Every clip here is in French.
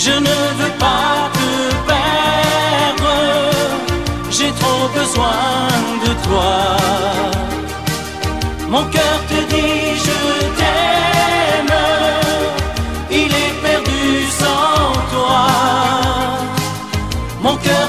Je ne veux pas te perdre, j'ai trop besoin de toi. Mon cœur te dit je t'aime, il est perdu sans toi. Mon cœur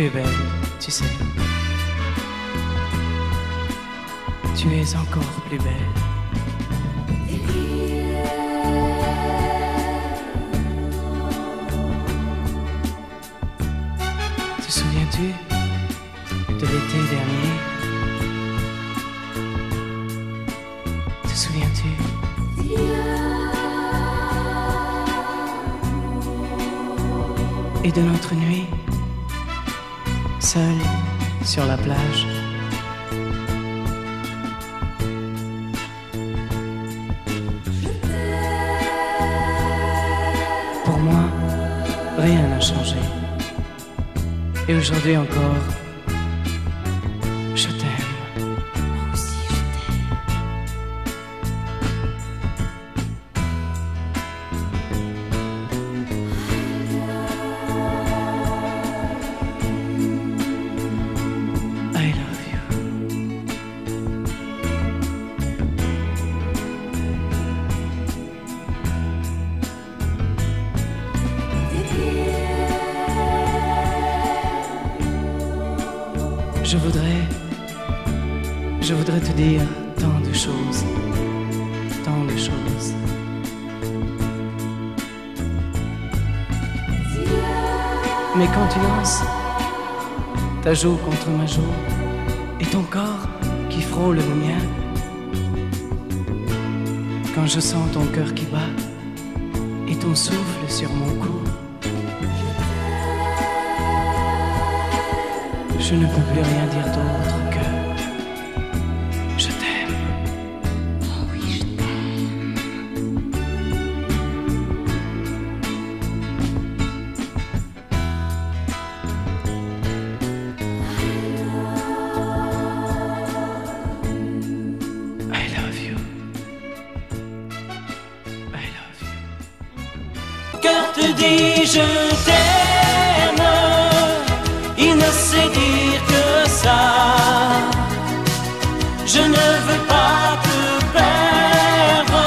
tu es belle, tu sais. Tu es encore plus belle. Te souviens-tu de l'été dernier? Te souviens-tu? Et de notre nuit? seul sur la plage. Pour moi, rien n'a changé. Et aujourd'hui encore, Je voudrais, je voudrais te dire tant de choses, tant de choses. Mais quand tu danses, ta joue contre ma joue, et ton corps qui frôle le mien, quand je sens ton cœur qui bat, et ton souffle sur mon cou, je ne peux plus rien dire d'autre que je t'aime. Oh oui, je t'aime. I love you. I love you. cœur te dit je t'aime, il Je ne veux pas te perdre,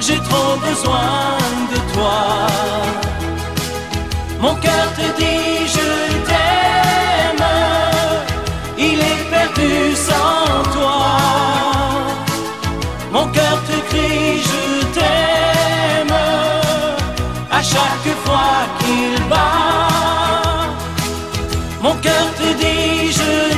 j'ai trop besoin de toi. Mon cœur te dit je t'aime, il est perdu sans toi. Mon cœur te crie je t'aime à chaque fois qu'il bat. Mon cœur